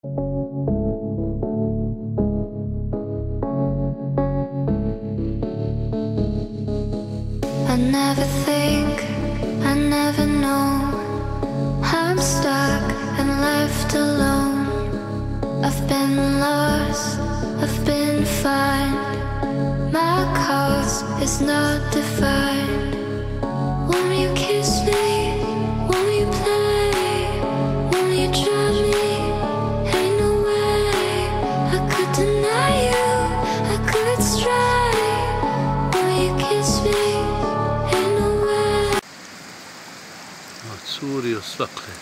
I never think, I never know. I'm stuck and left alone. I've been lost, I've been fine. My cause is not defined. Won't you kiss me? Ma curio svakle.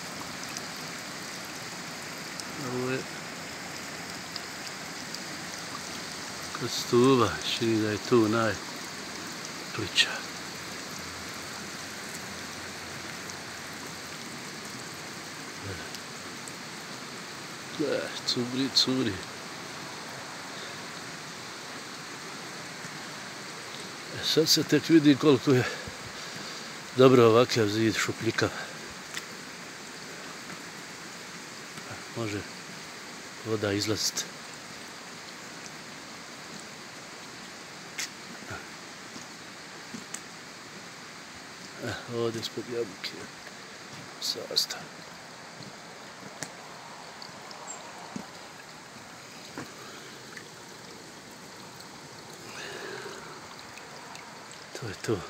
Ovo je kod stuba, čini da je tu najpliča. Gle, curi, curi. E sad se tek vidi koliko je dobro ovakav zid šupljika. Može voda izlaziti. E, ovdje ispod jabuke sastav. To je to.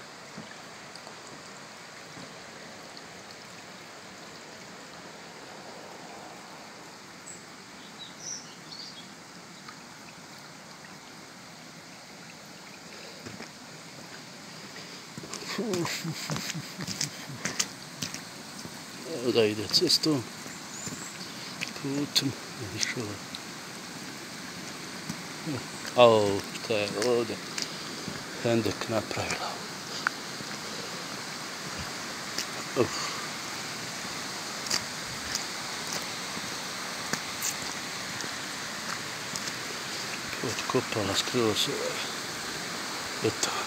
Zajde cestu. Půjčem vyšel. Au, to je lode. Hendek napravila. Uf. odkopala skoro se. Je to.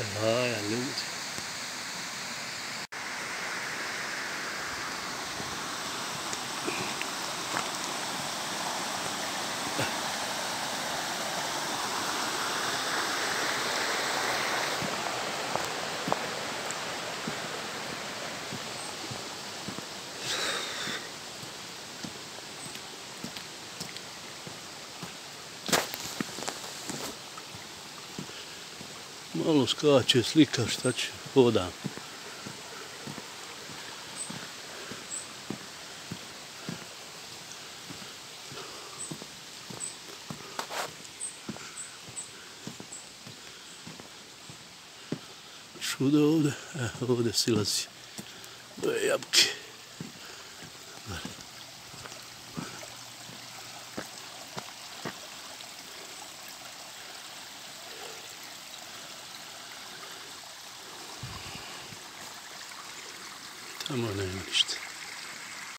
and I and Newton. Malo skače, slika, šta će, hodam. Čudo ovde, e, ovde silazi. Ove jabuke. Tam önemli işte.